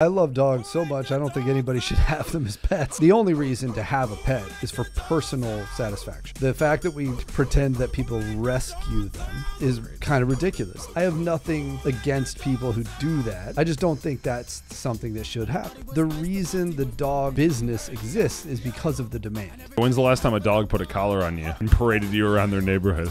I love dogs so much, I don't think anybody should have them as pets. The only reason to have a pet is for personal satisfaction. The fact that we pretend that people rescue them is kind of ridiculous. I have nothing against people who do that. I just don't think that's something that should happen. The reason the dog business exists is because of the demand. When's the last time a dog put a collar on you and paraded you around their neighborhood?